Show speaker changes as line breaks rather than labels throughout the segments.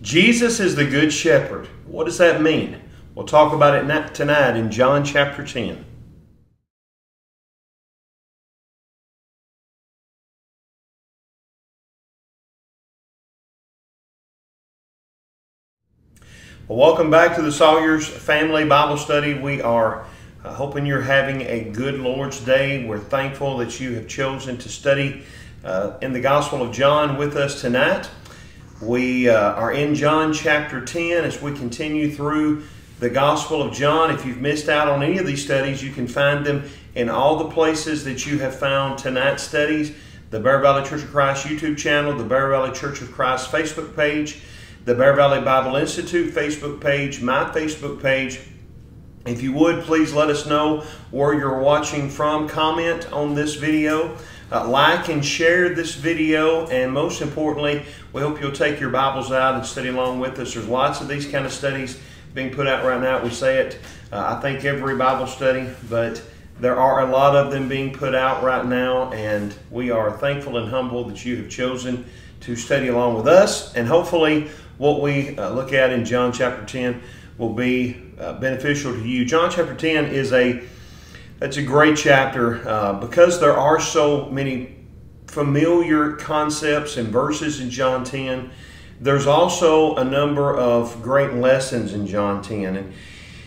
Jesus is the Good Shepherd. What does that mean? We'll talk about it tonight in John chapter 10. Well, welcome back to the Sawyers Family Bible Study. We are uh, hoping you're having a good Lord's Day. We're thankful that you have chosen to study uh, in the Gospel of John with us tonight. We uh, are in John chapter 10 as we continue through the Gospel of John. If you've missed out on any of these studies, you can find them in all the places that you have found tonight's studies the Bear Valley Church of Christ YouTube channel, the Bear Valley Church of Christ Facebook page, the Bear Valley Bible Institute Facebook page, my Facebook page. If you would, please let us know where you're watching from. Comment on this video. Uh, like and share this video, and most importantly, we hope you'll take your Bibles out and study along with us. There's lots of these kind of studies being put out right now. We say it, uh, I think, every Bible study, but there are a lot of them being put out right now, and we are thankful and humble that you have chosen to study along with us. And hopefully, what we uh, look at in John chapter 10 will be uh, beneficial to you. John chapter 10 is a that's a great chapter uh, because there are so many familiar concepts and verses in John 10. There's also a number of great lessons in John 10. And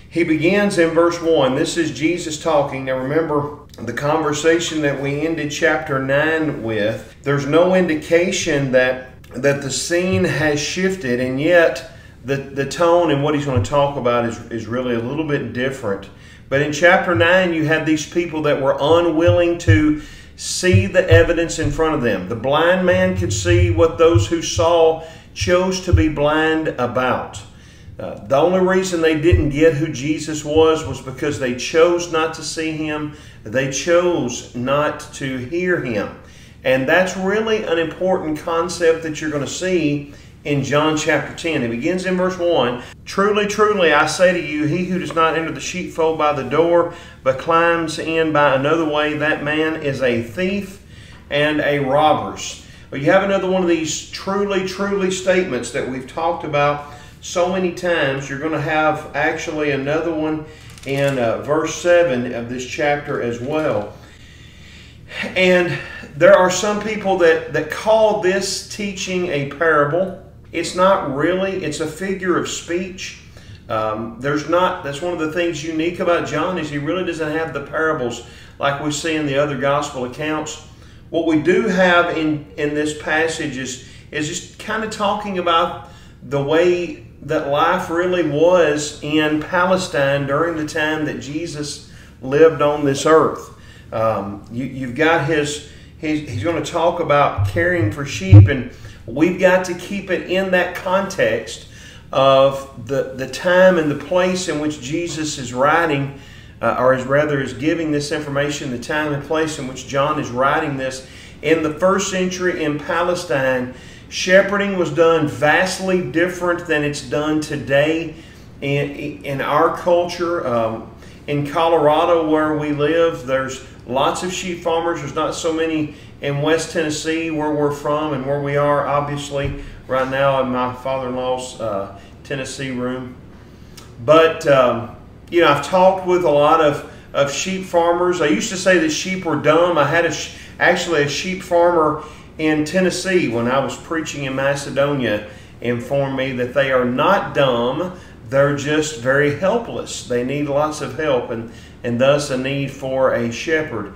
he begins in verse 1. This is Jesus talking. Now remember the conversation that we ended chapter 9 with. There's no indication that that the scene has shifted and yet the, the tone and what he's going to talk about is, is really a little bit different. But in chapter 9, you have these people that were unwilling to see the evidence in front of them. The blind man could see what those who saw chose to be blind about. Uh, the only reason they didn't get who Jesus was was because they chose not to see him. They chose not to hear him. And that's really an important concept that you're going to see in John chapter 10. It begins in verse 1 Truly, truly, I say to you, he who does not enter the sheepfold by the door, but climbs in by another way, that man is a thief and a robber. Well, you have another one of these truly, truly statements that we've talked about so many times. You're going to have actually another one in uh, verse 7 of this chapter as well. And there are some people that, that call this teaching a parable. It's not really, it's a figure of speech. Um, there's not, that's one of the things unique about John is he really doesn't have the parables like we see in the other gospel accounts. What we do have in, in this passage is, is just kind of talking about the way that life really was in Palestine during the time that Jesus lived on this earth. Um, you, have got his, his he's going to talk about caring for sheep and We've got to keep it in that context of the, the time and the place in which Jesus is writing, uh, or is rather is giving this information, the time and place in which John is writing this. In the first century in Palestine, shepherding was done vastly different than it's done today in, in our culture. Um, in Colorado, where we live, there's lots of sheep farmers. There's not so many in West Tennessee, where we're from and where we are, obviously, right now in my father in law's uh, Tennessee room. But, um, you know, I've talked with a lot of, of sheep farmers. I used to say that sheep were dumb. I had a, actually a sheep farmer in Tennessee when I was preaching in Macedonia informed me that they are not dumb, they're just very helpless. They need lots of help and, and thus a need for a shepherd.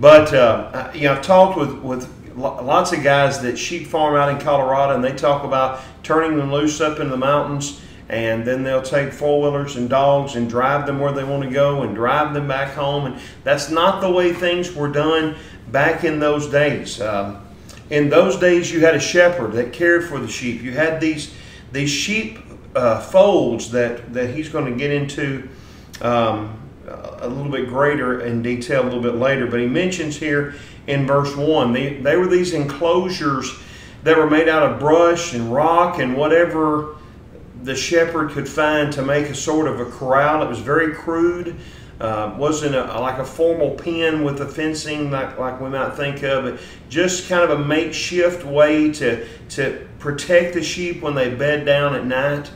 But uh, you know, I've talked with with lots of guys that sheep farm out in Colorado, and they talk about turning them loose up in the mountains, and then they'll take four wheelers and dogs and drive them where they want to go and drive them back home. And that's not the way things were done back in those days. Um, in those days, you had a shepherd that cared for the sheep. You had these these sheep uh, folds that that he's going to get into. Um, a little bit greater in detail a little bit later, but he mentions here in verse 1 they, they were these enclosures that were made out of brush and rock and whatever the shepherd could find to make a sort of a corral. It was very crude. Uh, wasn't a, like a formal pen with the fencing like, like we might think of, but just kind of a makeshift way to, to protect the sheep when they bed down at night.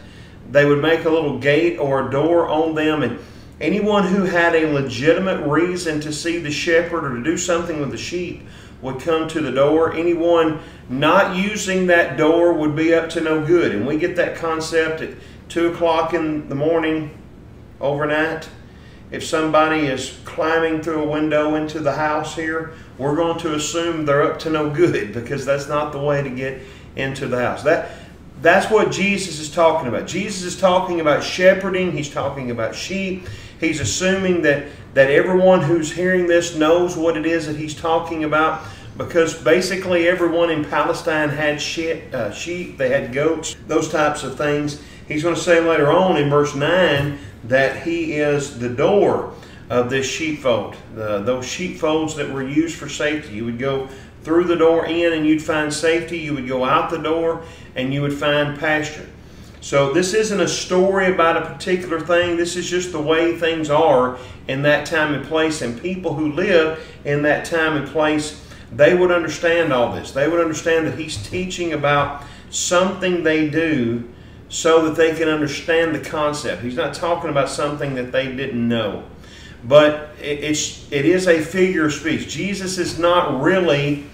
They would make a little gate or a door on them, and anyone who had a legitimate reason to see the shepherd or to do something with the sheep would come to the door. Anyone not using that door would be up to no good. And we get that concept at 2 o'clock in the morning overnight. If somebody is climbing through a window into the house here, we're going to assume they're up to no good because that's not the way to get into the house. That that's what Jesus is talking about. Jesus is talking about shepherding, he's talking about sheep. He's assuming that that everyone who's hearing this knows what it is that he's talking about because basically everyone in Palestine had sheep, uh, sheep, they had goats, those types of things. He's going to say later on in verse 9 that he is the door of this sheepfold. The, those sheepfolds that were used for safety. You would go through the door in and you'd find safety. You would go out the door and you would find pasture. So this isn't a story about a particular thing. This is just the way things are in that time and place. And people who live in that time and place, they would understand all this. They would understand that he's teaching about something they do so that they can understand the concept. He's not talking about something that they didn't know. But it's, it is a figure of speech. Jesus is not really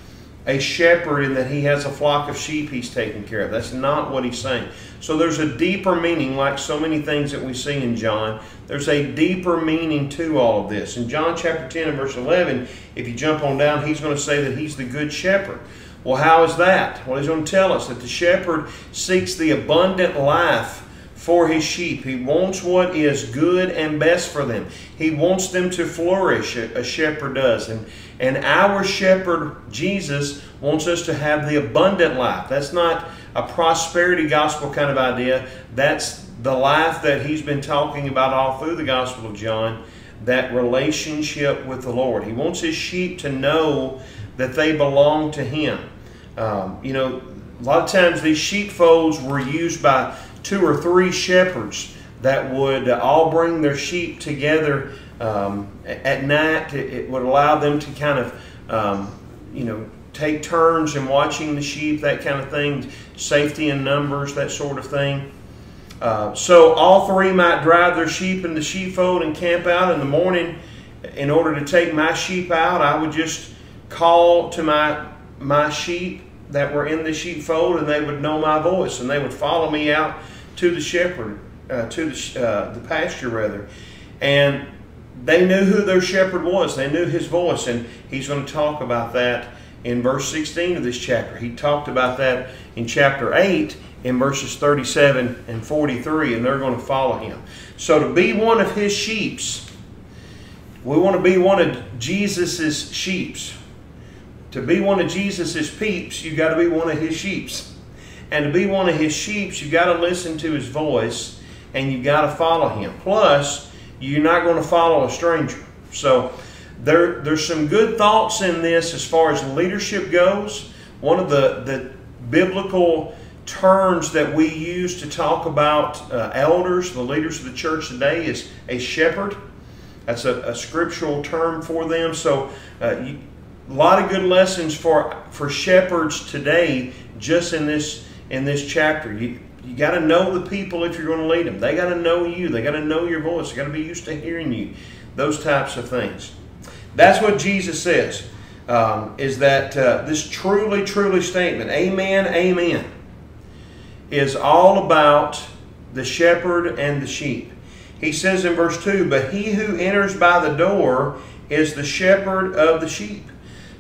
a shepherd in that he has a flock of sheep he's taking care of. That's not what he's saying. So there's a deeper meaning, like so many things that we see in John. There's a deeper meaning to all of this. In John chapter 10 and verse 11, if you jump on down, he's going to say that he's the good shepherd. Well, how is that? Well, he's going to tell us that the shepherd seeks the abundant life for his sheep. He wants what is good and best for them. He wants them to flourish, a shepherd does. And, and our shepherd, Jesus, wants us to have the abundant life. That's not a prosperity gospel kind of idea. That's the life that he's been talking about all through the Gospel of John, that relationship with the Lord. He wants his sheep to know that they belong to him. Um, you know, a lot of times these sheepfolds were used by two or three shepherds that would all bring their sheep together um, at night. It, would allow them to kind of, um, you know, take turns in watching the sheep, that kind of thing, safety in numbers, that sort of thing. Uh, so all three might drive their sheep in the sheepfold and camp out in the morning. In order to take my sheep out, I would just call to my my sheep that were in the sheepfold, and they would know my voice, and they would follow me out to the shepherd, uh, to the, uh, the pasture rather. And they knew who their shepherd was. They knew his voice. And he's going to talk about that in verse 16 of this chapter. He talked about that in chapter 8 in verses 37 and 43, and they're going to follow him. So to be one of his sheeps, we want to be one of Jesus's sheeps. To be one of Jesus's peeps, you got to be one of his sheeps. And to be one of his sheep, you got to listen to his voice and you got to follow him. Plus, you're not going to follow a stranger. So there, there's some good thoughts in this as far as leadership goes. One of the, the biblical terms that we use to talk about uh, elders, the leaders of the church today, is a shepherd. That's a, a scriptural term for them. So, uh, you, a lot of good lessons for for shepherds today, just in this in this chapter. You, you got to know the people if you're going to lead them. They got to know you. They got to know your voice. They got to be used to hearing you. Those types of things. That's what Jesus says. Um, is that uh, this truly, truly statement, Amen, Amen, is all about the shepherd and the sheep. He says in verse 2, But he who enters by the door is the shepherd of the sheep.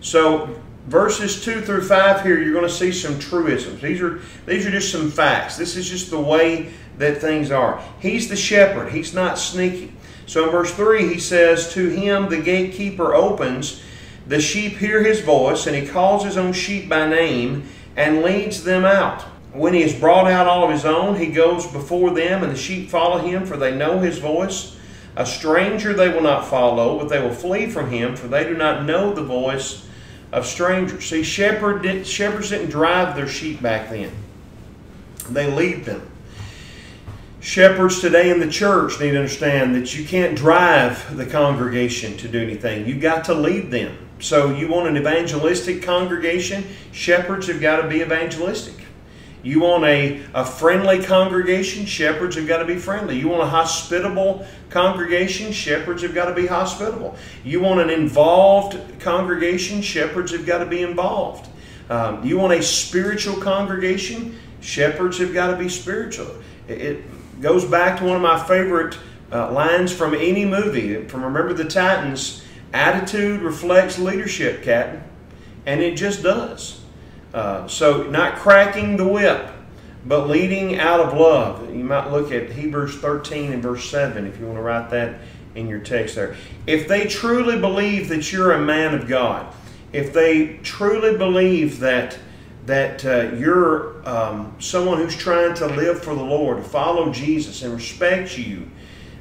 So verses 2 through 5 here, you're going to see some truisms. These are, these are just some facts. This is just the way that things are. He's the shepherd. He's not sneaky. So in verse 3, he says, To him the gatekeeper opens. The sheep hear his voice, and he calls his own sheep by name and leads them out. When he has brought out all of his own, he goes before them, and the sheep follow him, for they know his voice. A stranger they will not follow, but they will flee from him, for they do not know the voice of strangers. See, shepherd did, shepherds didn't drive their sheep back then. They lead them. Shepherds today in the church need to understand that you can't drive the congregation to do anything. You've got to lead them. So you want an evangelistic congregation, shepherds have got to be evangelistic. You want a, a friendly congregation, shepherds have got to be friendly. You want a hospitable congregation, shepherds have got to be hospitable. You want an involved congregation, shepherds have got to be involved. Um, you want a spiritual congregation, shepherds have got to be spiritual. It, it goes back to one of my favorite uh, lines from any movie, from Remember the Titans attitude reflects leadership, Captain. And it just does. Uh, so, not cracking the whip, but leading out of love. You might look at Hebrews 13 and verse 7 if you want to write that in your text there. If they truly believe that you're a man of God, if they truly believe that that uh, you're um, someone who's trying to live for the Lord, to follow Jesus and respect you,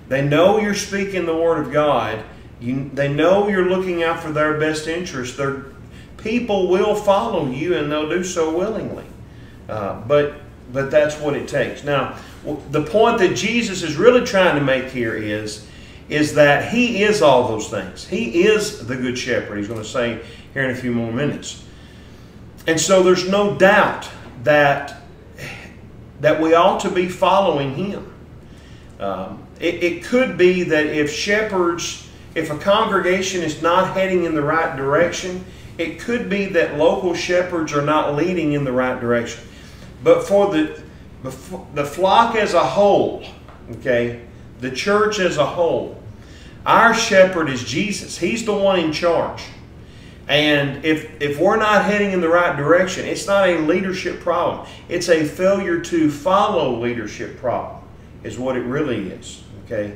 they know you're speaking the Word of God. You, they know you're looking out for their best interest. Their people will follow you, and they'll do so willingly. Uh, but but that's what it takes. Now, the point that Jesus is really trying to make here is is that He is all those things. He is the Good Shepherd. He's going to say here in a few more minutes. And so there's no doubt that that we ought to be following Him. Um, it, it could be that if shepherds, if a congregation is not heading in the right direction, it could be that local shepherds are not leading in the right direction. But for the, the flock as a whole, okay, the church as a whole, our shepherd is Jesus. He's the one in charge. And if, if we're not heading in the right direction, it's not a leadership problem. It's a failure to follow leadership problem, is what it really is. Okay?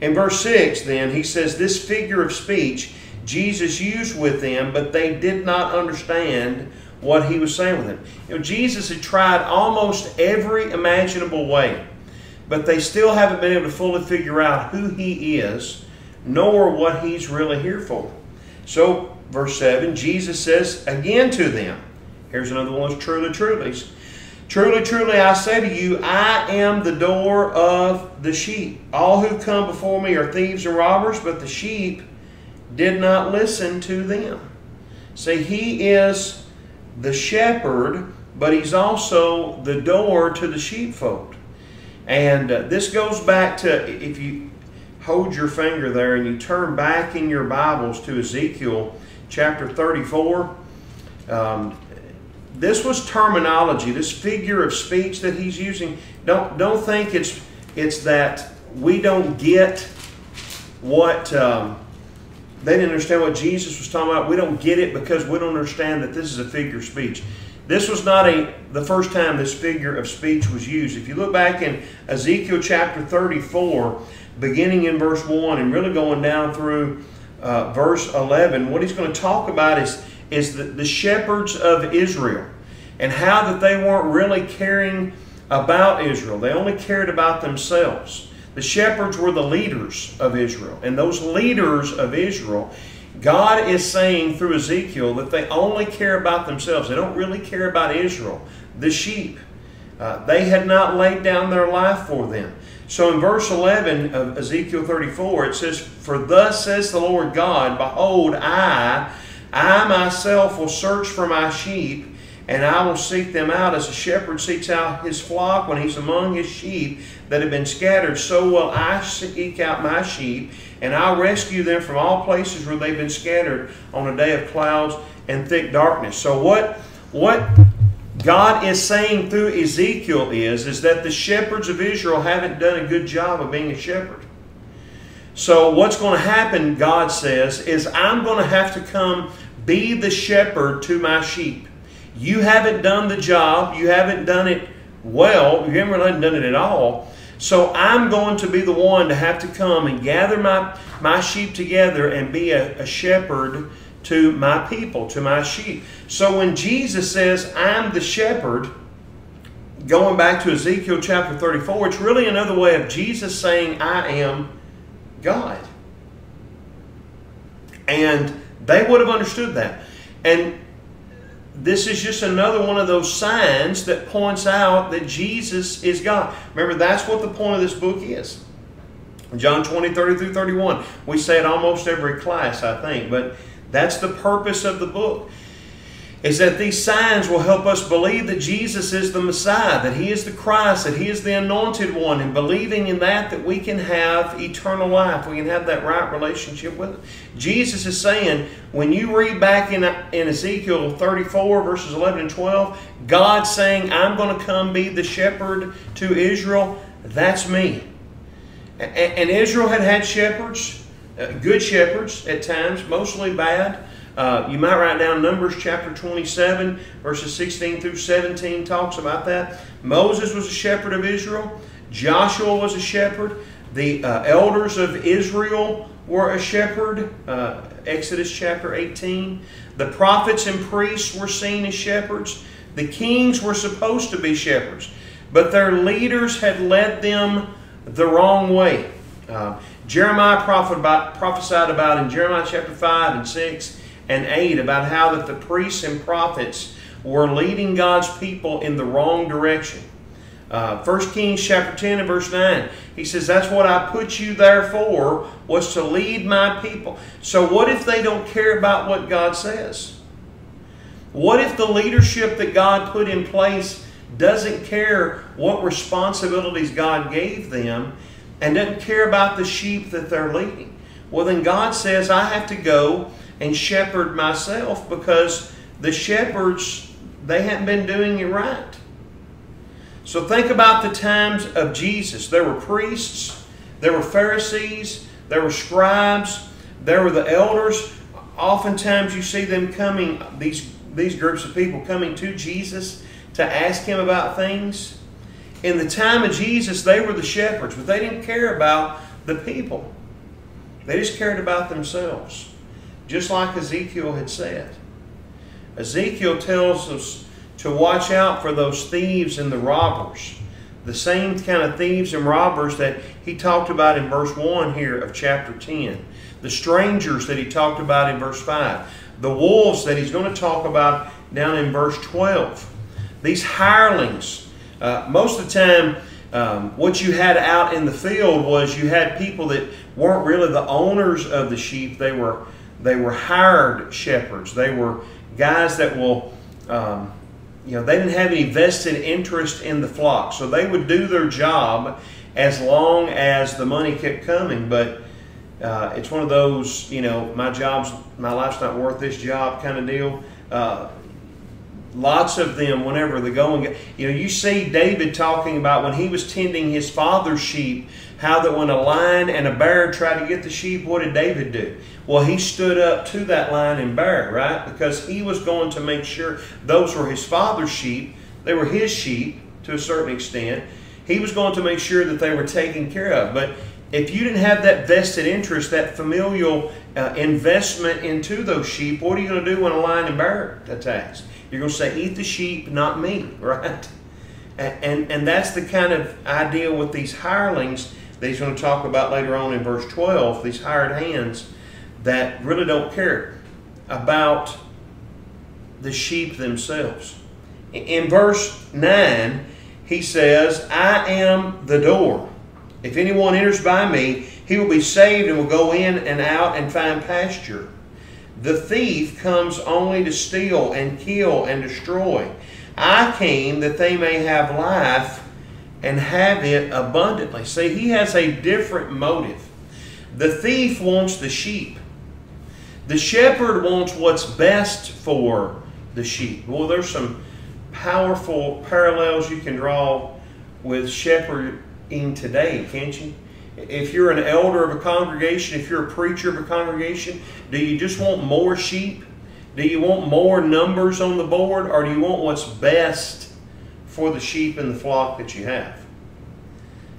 In verse 6, then, he says, This figure of speech Jesus used with them, but they did not understand what he was saying with them. You know, Jesus had tried almost every imaginable way, but they still haven't been able to fully figure out who he is, nor what he's really here for. So, verse 7, Jesus says again to them, here's another one of truly, truly. Truly, truly, I say to you, I am the door of the sheep. All who come before me are thieves and robbers, but the sheep did not listen to them. See, he is the shepherd, but he's also the door to the sheepfold. And uh, this goes back to, if you hold your finger there and you turn back in your Bibles to Ezekiel chapter 34, um, this was terminology, this figure of speech that he's using. Don't, don't think it's, it's that we don't get what... Um, they didn't understand what Jesus was talking about. We don't get it because we don't understand that this is a figure of speech. This was not a the first time this figure of speech was used. If you look back in Ezekiel chapter 34, beginning in verse 1 and really going down through uh, verse 11, what he's going to talk about is, is the, the shepherds of Israel and how that they weren't really caring about Israel. They only cared about themselves. The shepherds were the leaders of Israel. And those leaders of Israel, God is saying through Ezekiel that they only care about themselves. They don't really care about Israel, the sheep. Uh, they had not laid down their life for them. So in verse 11 of Ezekiel 34, it says, For thus says the Lord God, Behold, I, I myself will search for my sheep and I will seek them out as a shepherd seeks out his flock when he's among his sheep that have been scattered. So will I seek out my sheep, and I'll rescue them from all places where they've been scattered on a day of clouds and thick darkness. So what, what God is saying through Ezekiel is, is that the shepherds of Israel haven't done a good job of being a shepherd. So what's going to happen, God says, is I'm going to have to come be the shepherd to my sheep. You haven't done the job. You haven't done it well. You haven't done it at all. So I'm going to be the one to have to come and gather my, my sheep together and be a, a shepherd to my people, to my sheep. So when Jesus says, I'm the shepherd, going back to Ezekiel chapter 34, it's really another way of Jesus saying, I am God. And they would have understood that. And this is just another one of those signs that points out that Jesus is God. Remember, that's what the point of this book is. John 20, 30 through 31. We say it almost every class, I think, but that's the purpose of the book. Is that these signs will help us believe that Jesus is the Messiah, that He is the Christ, that He is the anointed one, and believing in that, that we can have eternal life. We can have that right relationship with Him. Jesus is saying, when you read back in, in Ezekiel 34, verses 11 and 12, God saying, I'm going to come be the shepherd to Israel, that's me. And, and Israel had had shepherds, uh, good shepherds at times, mostly bad. Uh, you might write down Numbers chapter 27, verses 16 through 17 talks about that. Moses was a shepherd of Israel. Joshua was a shepherd. The uh, elders of Israel were a shepherd. Uh, Exodus chapter 18. The prophets and priests were seen as shepherds. The kings were supposed to be shepherds, but their leaders had led them the wrong way. Uh, Jeremiah prophesied about in Jeremiah chapter 5 and 6 and 8 about how that the priests and prophets were leading God's people in the wrong direction. Uh, 1 Kings chapter 10 and verse 9, he says, That's what I put you there for, was to lead my people. So what if they don't care about what God says? What if the leadership that God put in place doesn't care what responsibilities God gave them and doesn't care about the sheep that they're leading? Well, then God says, I have to go and shepherd myself because the shepherds, they hadn't been doing it right. So think about the times of Jesus. There were priests, there were Pharisees, there were scribes, there were the elders. Oftentimes you see them coming, these, these groups of people coming to Jesus to ask him about things. In the time of Jesus, they were the shepherds, but they didn't care about the people. They just cared about themselves just like Ezekiel had said. Ezekiel tells us to watch out for those thieves and the robbers. The same kind of thieves and robbers that he talked about in verse 1 here of chapter 10. The strangers that he talked about in verse 5. The wolves that he's going to talk about down in verse 12. These hirelings. Uh, most of the time, um, what you had out in the field was you had people that weren't really the owners of the sheep. They were they were hired shepherds. They were guys that will, um, you know, they didn't have any vested interest in the flock. So they would do their job as long as the money kept coming. But uh, it's one of those, you know, my job's, my life's not worth this job kind of deal. Uh, lots of them, whenever the going, you know, you see David talking about when he was tending his father's sheep, how that when a lion and a bear tried to get the sheep, what did David do? Well, he stood up to that lion and bear, right? Because he was going to make sure those were his father's sheep. They were his sheep to a certain extent. He was going to make sure that they were taken care of. But if you didn't have that vested interest, that familial uh, investment into those sheep, what are you going to do when a lion and bear attacks? You're going to say, eat the sheep, not me, right? And, and, and that's the kind of idea with these hirelings that he's going to talk about later on in verse 12, these hired hands that really don't care about the sheep themselves. In verse 9, he says, I am the door. If anyone enters by me, he will be saved and will go in and out and find pasture. The thief comes only to steal and kill and destroy. I came that they may have life and have it abundantly. See, he has a different motive. The thief wants the sheep. The shepherd wants what's best for the sheep. Well, there's some powerful parallels you can draw with shepherding today, can't you? If you're an elder of a congregation, if you're a preacher of a congregation, do you just want more sheep? Do you want more numbers on the board, or do you want what's best for the sheep and the flock that you have?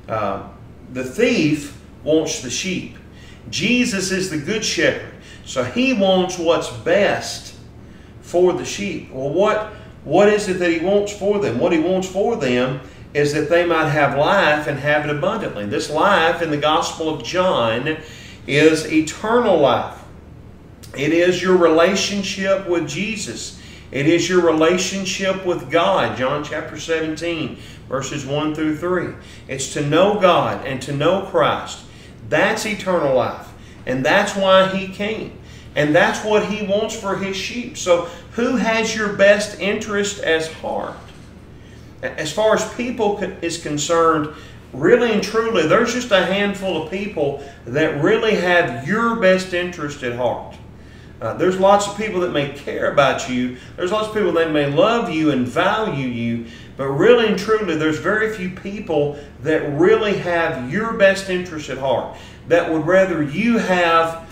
Uh, the thief wants the sheep. Jesus is the good shepherd. So he wants what's best for the sheep. Well, what, what is it that he wants for them? What he wants for them is that they might have life and have it abundantly. This life in the Gospel of John is eternal life. It is your relationship with Jesus. It is your relationship with God. John chapter 17, verses 1 through 3. It's to know God and to know Christ. That's eternal life. And that's why he came. And that's what he wants for his sheep. So, who has your best interest as heart? As far as people is concerned, really and truly, there's just a handful of people that really have your best interest at heart. Uh, there's lots of people that may care about you. There's lots of people that may love you and value you. But really and truly, there's very few people that really have your best interest at heart. That would rather you have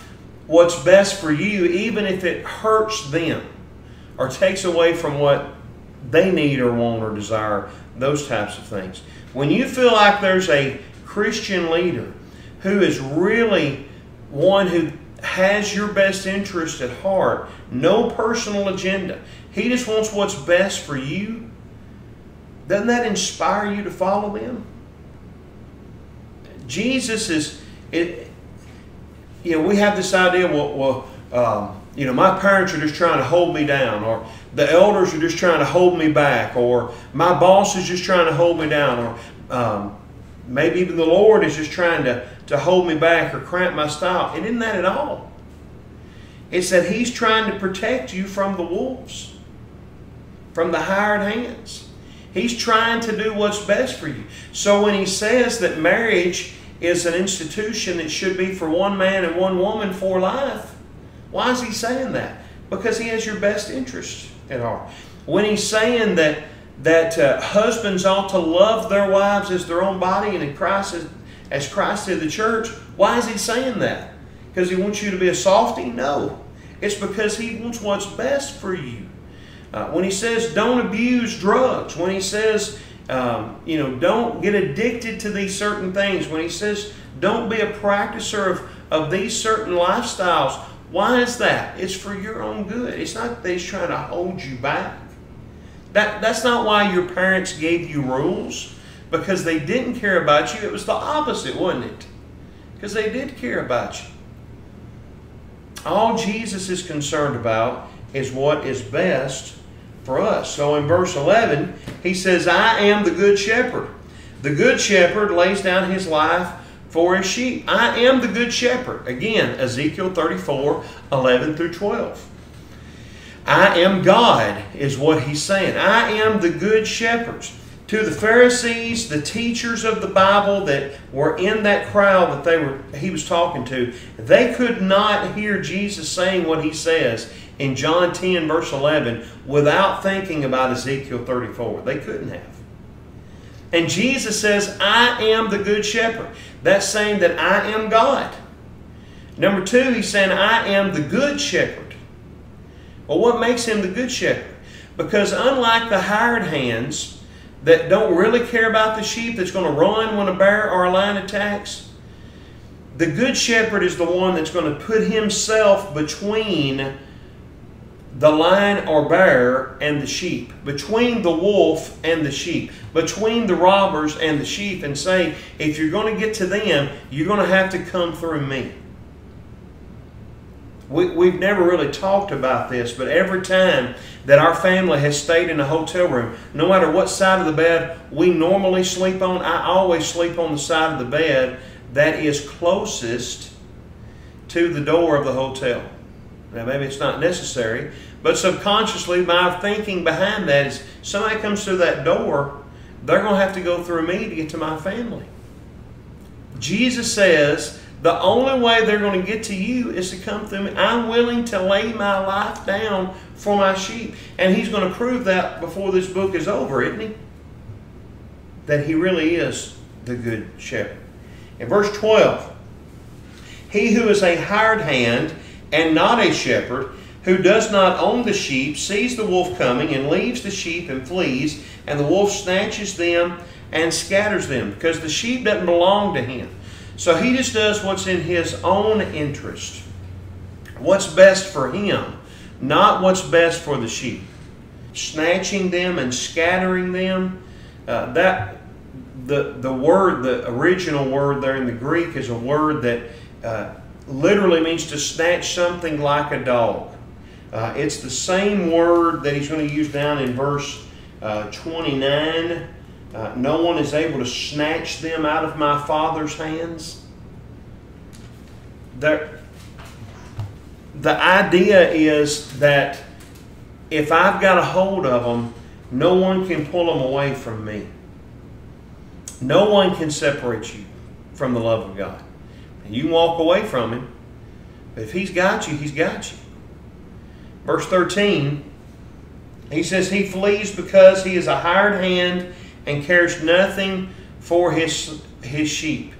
what's best for you, even if it hurts them or takes away from what they need or want or desire, those types of things. When you feel like there's a Christian leader who is really one who has your best interest at heart, no personal agenda, he just wants what's best for you, doesn't that inspire you to follow them? Jesus is, it, you know, we have this idea, well, well um, you know, my parents are just trying to hold me down, or the elders are just trying to hold me back, or my boss is just trying to hold me down, or um, maybe even the Lord is just trying to, to hold me back or cramp my style. It isn't that at all. It's that He's trying to protect you from the wolves, from the hired hands. He's trying to do what's best for you. So when He says that marriage is an institution that should be for one man and one woman for life, why is He saying that? Because He has your best interest at heart. When He's saying that that uh, husbands ought to love their wives as their own body and in Christ as, as Christ did the church. Why is he saying that? Because he wants you to be a softy? No. It's because he wants what's best for you. Uh, when he says don't abuse drugs, when he says, um, you know, don't get addicted to these certain things, when he says don't be a practicer of, of these certain lifestyles, why is that? It's for your own good. It's not that he's trying to hold you back. That, that's not why your parents gave you rules, because they didn't care about you. It was the opposite, wasn't it? Because they did care about you. All Jesus is concerned about is what is best for us. So in verse 11, he says, I am the good shepherd. The good shepherd lays down his life for his sheep. I am the good shepherd. Again, Ezekiel 34, 11 through 12. I am God, is what he's saying. I am the good shepherd. To the Pharisees, the teachers of the Bible that were in that crowd that they were he was talking to, they could not hear Jesus saying what he says in John 10, verse 11, without thinking about Ezekiel 34. They couldn't have. And Jesus says, I am the good shepherd. That's saying that I am God. Number two, he's saying, I am the good shepherd. Well, what makes him the good shepherd? Because unlike the hired hands that don't really care about the sheep that's going to run when a bear or a lion attacks, the good shepherd is the one that's going to put himself between the lion or bear and the sheep, between the wolf and the sheep, between the robbers and the sheep, and say, if you're going to get to them, you're going to have to come through me we, we've never really talked about this, but every time that our family has stayed in a hotel room, no matter what side of the bed we normally sleep on, I always sleep on the side of the bed that is closest to the door of the hotel. Now, maybe it's not necessary, but subconsciously, my thinking behind that is somebody comes through that door, they're going to have to go through me to get to my family. Jesus says the only way they're going to get to you is to come through me. I'm willing to lay my life down for my sheep. And he's going to prove that before this book is over, isn't he? That he really is the good shepherd. In verse 12, he who is a hired hand and not a shepherd, who does not own the sheep, sees the wolf coming and leaves the sheep and flees, and the wolf snatches them and scatters them, because the sheep doesn't belong to him. So he just does what's in his own interest, what's best for him, not what's best for the sheep. Snatching them and scattering them, uh, that the the word, the original word there in the Greek is a word that uh, literally means to snatch something like a dog. Uh, it's the same word that he's going to use down in verse uh, 29 uh, no one is able to snatch them out of my Father's hands. There, the idea is that if I've got a hold of them, no one can pull them away from me. No one can separate you from the love of God. You walk away from Him, but if He's got you, He's got you. Verse 13, he says, He flees because he is a hired hand and cares nothing for his, his sheep.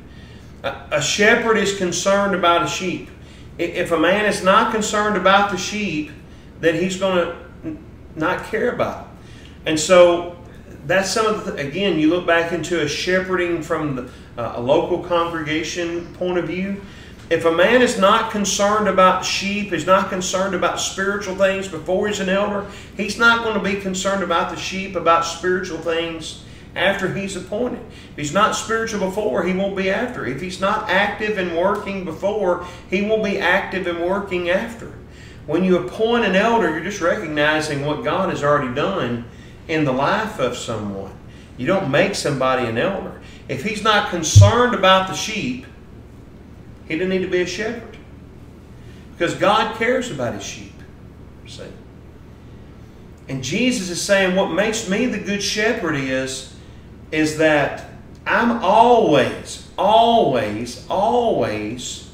A, a shepherd is concerned about a sheep. If a man is not concerned about the sheep, then he's going to not care about them. And so that's some of the, again, you look back into a shepherding from the, uh, a local congregation point of view. If a man is not concerned about sheep, is not concerned about spiritual things before he's an elder, he's not going to be concerned about the sheep, about spiritual things after he's appointed. If he's not spiritual before, he won't be after. If he's not active and working before, he won't be active and working after. When you appoint an elder, you're just recognizing what God has already done in the life of someone. You don't make somebody an elder. If he's not concerned about the sheep, he didn't need to be a shepherd. Because God cares about his sheep. See? And Jesus is saying what makes me the good shepherd is, is that I'm always, always, always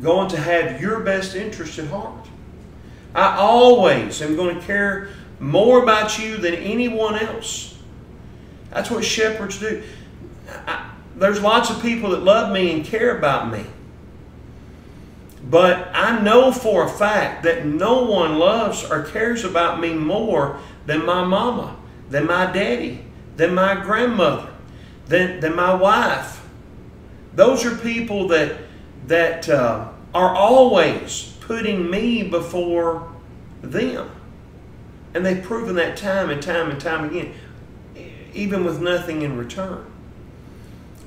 going to have your best interest at heart. I always am going to care more about you than anyone else. That's what shepherds do. I, there's lots of people that love me and care about me. But I know for a fact that no one loves or cares about me more than my mama, than my daddy, than my grandmother, than, than my wife. Those are people that, that uh, are always putting me before them. And they've proven that time and time and time again, even with nothing in return.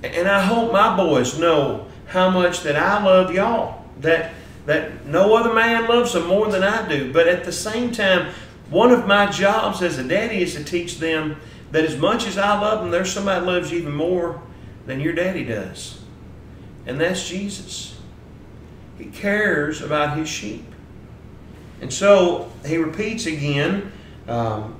And I hope my boys know how much that I love y'all. That that no other man loves them more than I do. But at the same time, one of my jobs as a daddy is to teach them that as much as I love them, there's somebody loves you even more than your daddy does. And that's Jesus. He cares about his sheep. And so he repeats again um,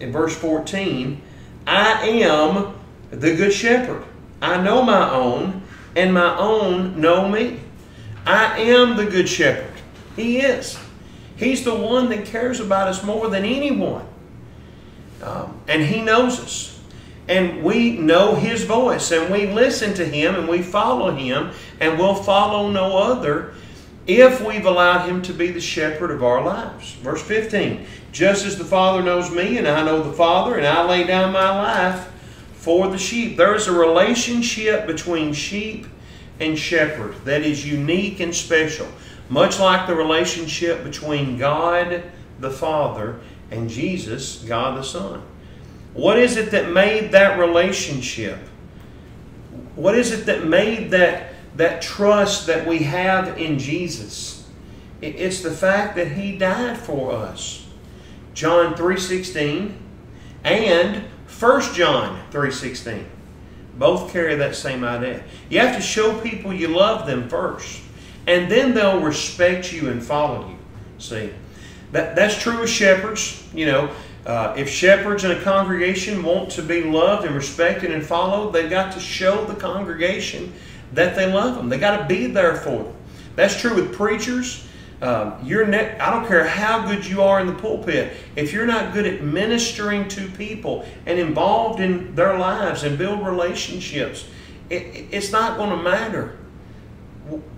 in verse 14 I am the good shepherd. I know my own, and my own know me. I am the good shepherd. He is. He's the one that cares about us more than anyone. Um, and He knows us. And we know His voice, and we listen to Him, and we follow Him, and we'll follow no other if we've allowed Him to be the shepherd of our lives. Verse 15 Just as the Father knows me, and I know the Father, and I lay down my life for the sheep. There is a relationship between sheep and shepherd that is unique and special, much like the relationship between God the Father and Jesus, God the Son. What is it that made that relationship? What is it that made that, that trust that we have in Jesus? It's the fact that He died for us. John 3.16 and 1 John 3.16 both carry that same idea. You have to show people you love them first, and then they'll respect you and follow you. See, that, that's true with shepherds. You know, uh, if shepherds in a congregation want to be loved and respected and followed, they've got to show the congregation that they love them. They've got to be there for them. That's true with preachers. Um, you're ne- I don't care how good you are in the pulpit. If you're not good at ministering to people and involved in their lives and build relationships, it, it's not going to matter.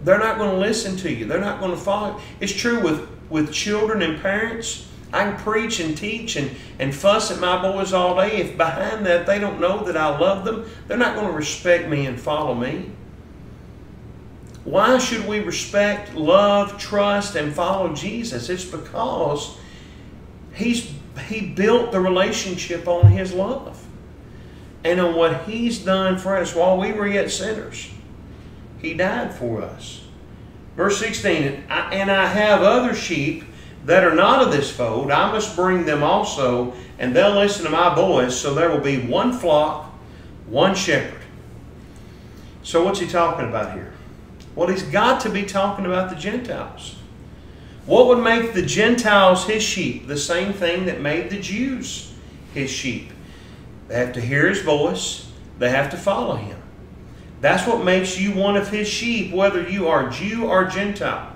They're not going to listen to you. They're not going to follow. It's true with, with children and parents. I can preach and teach and, and fuss at my boys all day. If behind that they don't know that I love them, they're not going to respect me and follow me. Why should we respect, love, trust, and follow Jesus? It's because he's, he built the relationship on His love and on what He's done for us while we were yet sinners. He died for us. Verse 16, and I have other sheep that are not of this fold. I must bring them also, and they'll listen to my voice, so there will be one flock, one shepherd. So what's he talking about here? Well, he's got to be talking about the Gentiles. What would make the Gentiles his sheep? The same thing that made the Jews his sheep. They have to hear his voice, they have to follow him. That's what makes you one of his sheep, whether you are Jew or Gentile.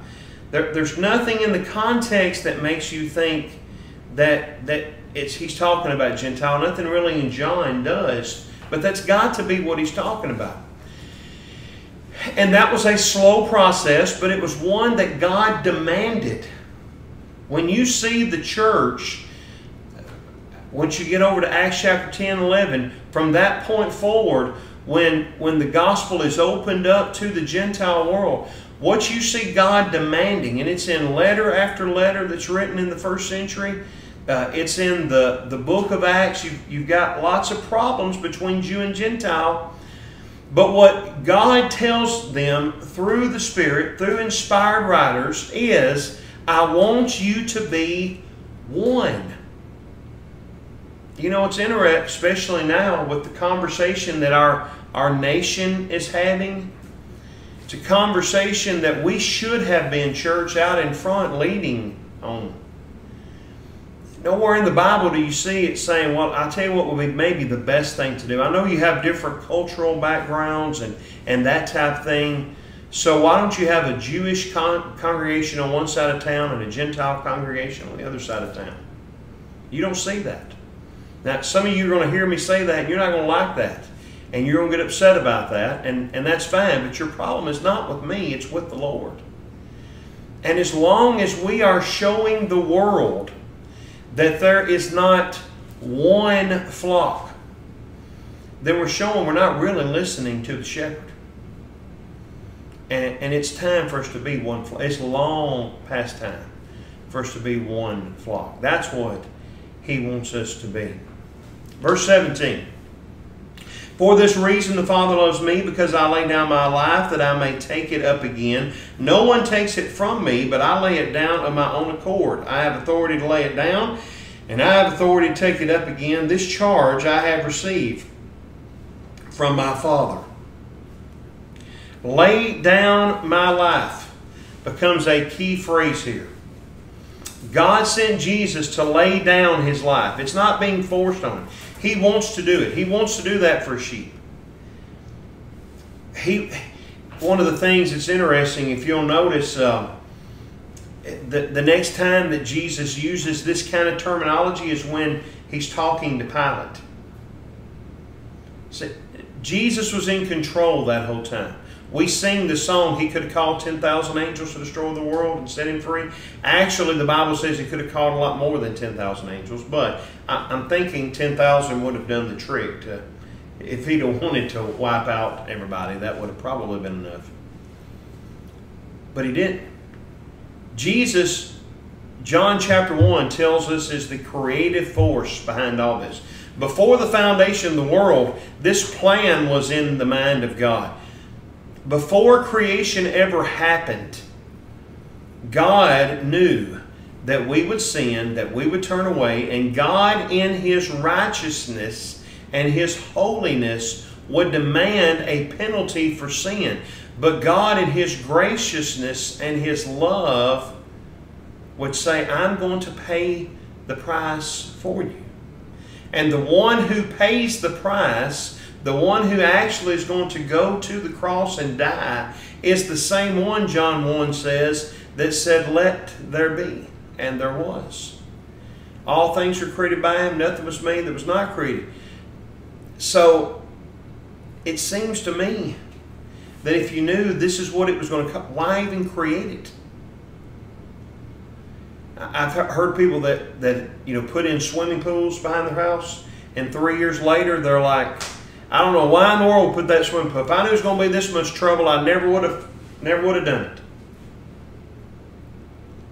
There, there's nothing in the context that makes you think that, that it's, he's talking about Gentile. Nothing really in John does. But that's got to be what he's talking about. And that was a slow process, but it was one that God demanded. When you see the church, once you get over to Acts chapter 10 11, from that point forward, when, when the gospel is opened up to the Gentile world, what you see God demanding, and it's in letter after letter that's written in the first century, uh, it's in the, the book of Acts. You've, you've got lots of problems between Jew and Gentile. But what God tells them through the Spirit, through inspired writers, is I want you to be one. You know, it's interesting, especially now with the conversation that our, our nation is having. It's a conversation that we should have been, church, out in front leading on. Nowhere in the Bible do you see it saying, well, I'll tell you what would be maybe the best thing to do. I know you have different cultural backgrounds and, and that type thing. So why don't you have a Jewish con congregation on one side of town and a Gentile congregation on the other side of town? You don't see that. Now, some of you are going to hear me say that, and you're not going to like that. And you're going to get upset about that, and, and that's fine. But your problem is not with me, it's with the Lord. And as long as we are showing the world that there is not one flock, then we're showing we're not really listening to the shepherd. And, and it's time for us to be one flock. It's long past time for us to be one flock. That's what he wants us to be. Verse 17. For this reason the Father loves me, because I lay down my life that I may take it up again. No one takes it from me, but I lay it down of my own accord. I have authority to lay it down, and I have authority to take it up again. This charge I have received from my Father. Lay down my life becomes a key phrase here. God sent Jesus to lay down his life. It's not being forced on him. He wants to do it. He wants to do that for sheep. He, one of the things that's interesting, if you'll notice, uh, the, the next time that Jesus uses this kind of terminology is when he's talking to Pilate. See, Jesus was in control that whole time. We sing the song, He could have called 10,000 angels to destroy the world and set him free. Actually, the Bible says He could have called a lot more than 10,000 angels, but I, am thinking 10,000 would have done the trick. To, if He'd have wanted to wipe out everybody, that would have probably been enough. But He didn't. Jesus, John chapter 1 tells us, is the creative force behind all this. Before the foundation of the world, this plan was in the mind of God before creation ever happened, God knew that we would sin, that we would turn away, and God, in His righteousness and His holiness, would demand a penalty for sin. But God, in His graciousness and His love, would say, I'm going to pay the price for you. And the one who pays the price the one who actually is going to go to the cross and die is the same one, John 1 says, that said, Let there be. And there was. All things were created by him, nothing was made that was not created. So it seems to me that if you knew this is what it was going to come, why even create it? I've heard people that, that you know put in swimming pools behind their house, and three years later they're like, I don't know why in the world put that swimming pool. If I knew it was going to be this much trouble, I never would have, never would have done it.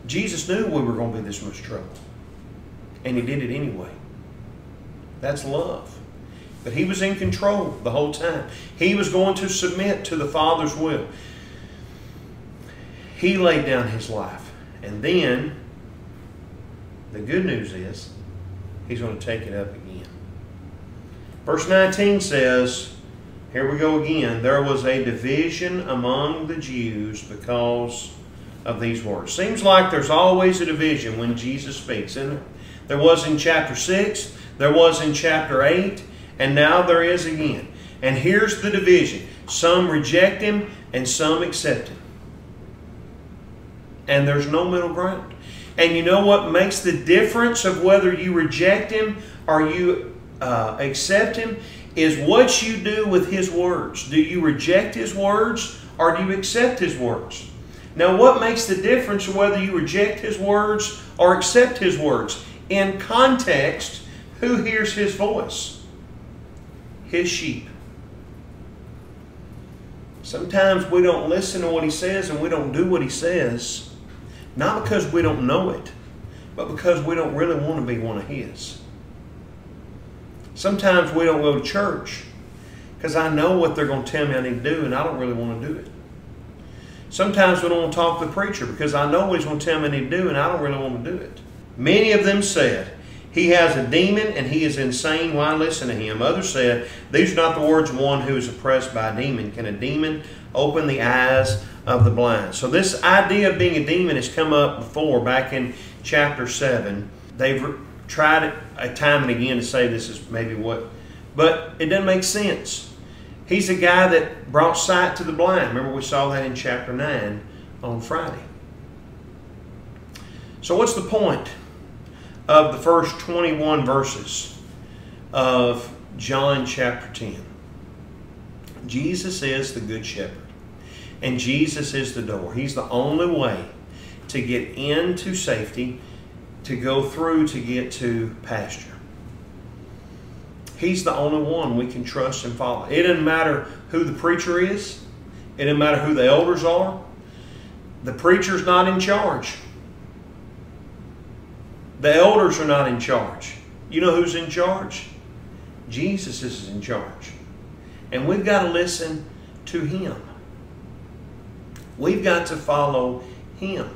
Jesus knew we were going to be this much trouble, and He did it anyway. That's love. But He was in control the whole time. He was going to submit to the Father's will. He laid down His life, and then the good news is He's going to take it up again. Verse 19 says, here we go again. There was a division among the Jews because of these words. Seems like there's always a division when Jesus speaks, isn't there? There was in chapter 6, there was in chapter 8, and now there is again. And here's the division some reject him, and some accept him. And there's no middle ground. And you know what makes the difference of whether you reject him or you uh, accept him is what you do with his words. Do you reject his words or do you accept his words? Now, what makes the difference whether you reject his words or accept his words? In context, who hears his voice? His sheep. Sometimes we don't listen to what he says and we don't do what he says, not because we don't know it, but because we don't really want to be one of his. Sometimes we don't go to church because I know what they're going to tell me I need to do and I don't really want to do it. Sometimes we don't want to talk to the preacher because I know what he's going to tell me I need to do and I don't really want to do it. Many of them said, He has a demon and he is insane. Why listen to him? Others said, These are not the words of one who is oppressed by a demon. Can a demon open the eyes of the blind? So, this idea of being a demon has come up before back in chapter 7. They've tried it a time and again to say this is maybe what, but it doesn't make sense. He's a guy that brought sight to the blind. Remember, we saw that in chapter 9 on Friday. So, what's the point of the first 21 verses of John chapter 10? Jesus is the Good Shepherd, and Jesus is the door. He's the only way to get into safety, to go through to get to pasture. He's the only one we can trust and follow. It doesn't matter who the preacher is. It doesn't matter who the elders are. The preacher's not in charge. The elders are not in charge. You know who's in charge? Jesus is in charge. And we've got to listen to Him. We've got to follow Him.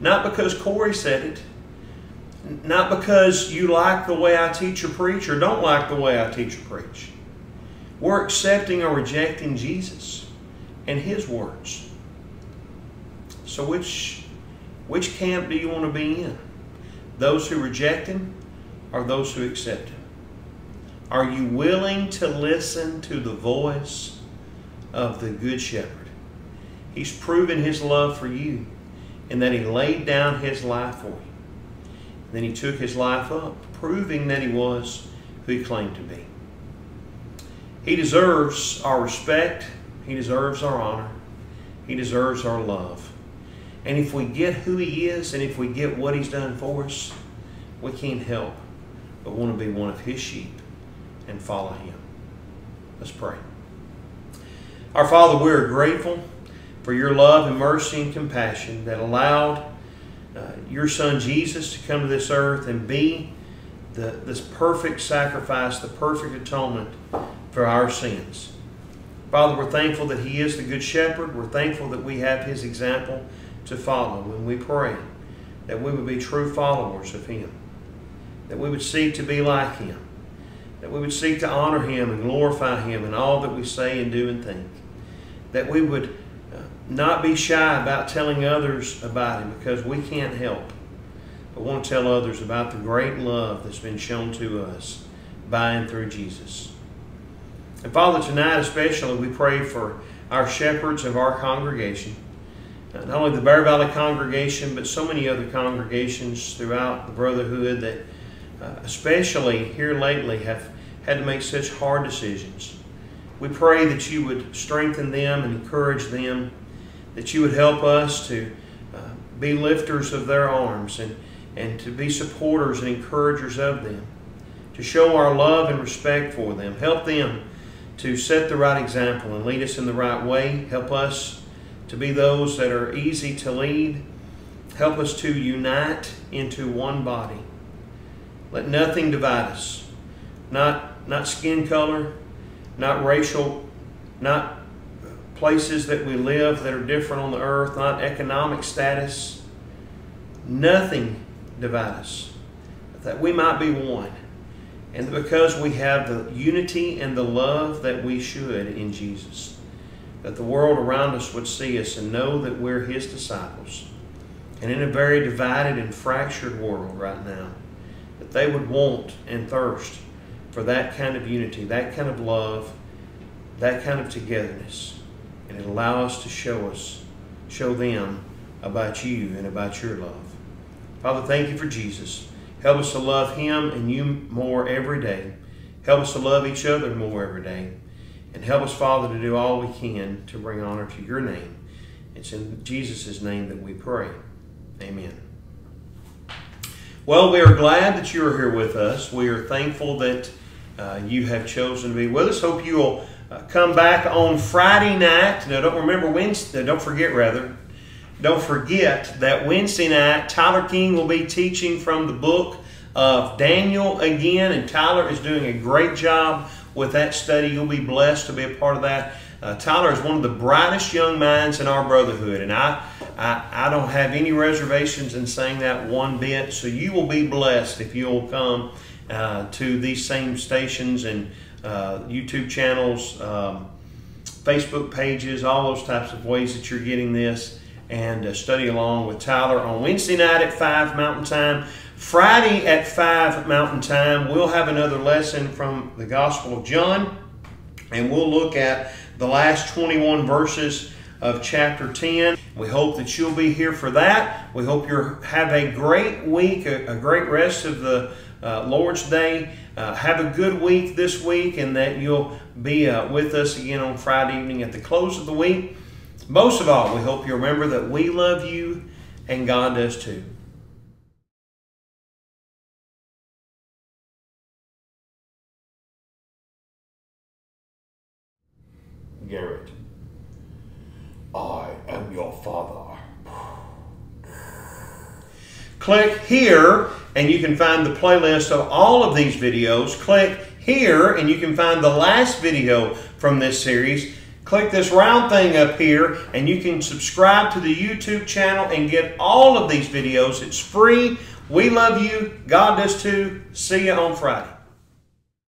Not because Corey said it, not because you like the way I teach or preach or don't like the way I teach or preach. We're accepting or rejecting Jesus and His words. So which, which camp do you want to be in? Those who reject Him or those who accept Him? Are you willing to listen to the voice of the Good Shepherd? He's proven His love for you and that He laid down His life for you. Then he took his life up, proving that he was who he claimed to be. He deserves our respect. He deserves our honor. He deserves our love. And if we get who he is and if we get what he's done for us, we can't help but want to be one of his sheep and follow him. Let's pray. Our Father, we are grateful for your love and mercy and compassion that allowed uh, your son Jesus to come to this earth and be the, this perfect sacrifice, the perfect atonement for our sins. Father, we're thankful that He is the Good Shepherd. We're thankful that we have His example to follow. And we pray that we would be true followers of Him, that we would seek to be like Him, that we would seek to honor Him and glorify Him in all that we say and do and think, that we would not be shy about telling others about Him because we can't help but want to tell others about the great love that's been shown to us by and through Jesus. And Father, tonight especially, we pray for our shepherds of our congregation. Not only the Bear Valley congregation, but so many other congregations throughout the Brotherhood that, uh, especially here lately, have had to make such hard decisions. We pray that you would strengthen them and encourage them that you would help us to uh, be lifters of their arms and, and to be supporters and encouragers of them, to show our love and respect for them. Help them to set the right example and lead us in the right way. Help us to be those that are easy to lead. Help us to unite into one body. Let nothing divide us. Not, not skin color, not racial, not places that we live that are different on the earth, not economic status. Nothing divide us. That we might be one. And because we have the unity and the love that we should in Jesus, that the world around us would see us and know that we're His disciples. and in a very divided and fractured world right now, that they would want and thirst for that kind of unity, that kind of love, that kind of togetherness. And it allow us to show us, show them about you and about your love. Father, thank you for Jesus. Help us to love him and you more every day. Help us to love each other more every day. And help us, Father, to do all we can to bring honor to your name. It's in Jesus' name that we pray. Amen. Well, we are glad that you are here with us. We are thankful that uh, you have chosen to be with us. Hope you will uh, come back on Friday night. Now, don't remember Wednesday. Don't forget, rather. Don't forget that Wednesday night, Tyler King will be teaching from the book of Daniel again, and Tyler is doing a great job with that study. You'll be blessed to be a part of that. Uh, Tyler is one of the brightest young minds in our brotherhood, and I, I, I don't have any reservations in saying that one bit. So you will be blessed if you will come uh, to these same stations and uh, YouTube channels, um, Facebook pages, all those types of ways that you're getting this, and uh, study along with Tyler on Wednesday night at 5 Mountain Time. Friday at 5 Mountain Time, we'll have another lesson from the Gospel of John, and we'll look at the last 21 verses of chapter 10. We hope that you'll be here for that. We hope you have a great week, a, a great rest of the uh, Lord's Day. Uh, have a good week this week and that you'll be uh, with us again on Friday evening at the close of the week. Most of all, we hope you remember that we love you and God does too.
Garrett, I am your father.
Click here and you can find the playlist of all of these videos. Click here and you can find the last video from this series. Click this round thing up here and you can subscribe to the YouTube channel and get all of these videos. It's free. We love you. God does too. See you on Friday.